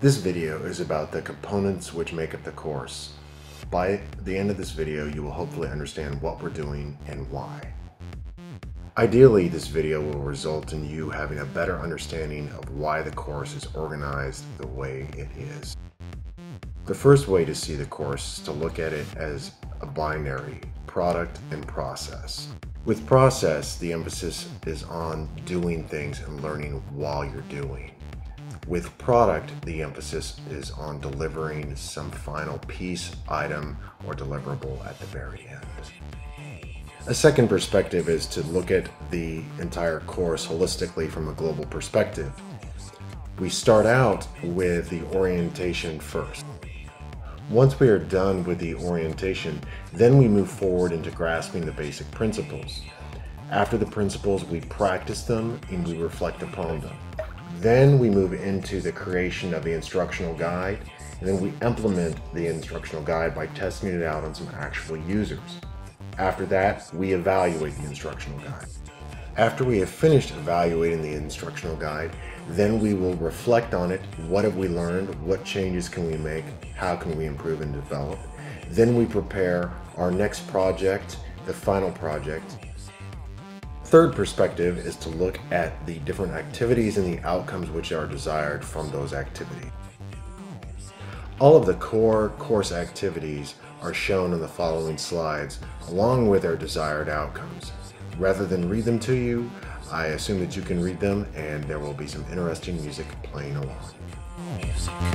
This video is about the components which make up the course. By the end of this video, you will hopefully understand what we're doing and why. Ideally, this video will result in you having a better understanding of why the course is organized the way it is. The first way to see the course is to look at it as a binary, product and process. With process, the emphasis is on doing things and learning while you're doing. With product, the emphasis is on delivering some final piece, item, or deliverable at the very end. A second perspective is to look at the entire course holistically from a global perspective. We start out with the orientation first. Once we are done with the orientation, then we move forward into grasping the basic principles. After the principles, we practice them and we reflect upon them. Then we move into the creation of the instructional guide, and then we implement the instructional guide by testing it out on some actual users. After that, we evaluate the instructional guide. After we have finished evaluating the instructional guide, then we will reflect on it. What have we learned? What changes can we make? How can we improve and develop? Then we prepare our next project, the final project, Third perspective is to look at the different activities and the outcomes which are desired from those activities. All of the core course activities are shown in the following slides, along with their desired outcomes. Rather than read them to you, I assume that you can read them and there will be some interesting music playing along.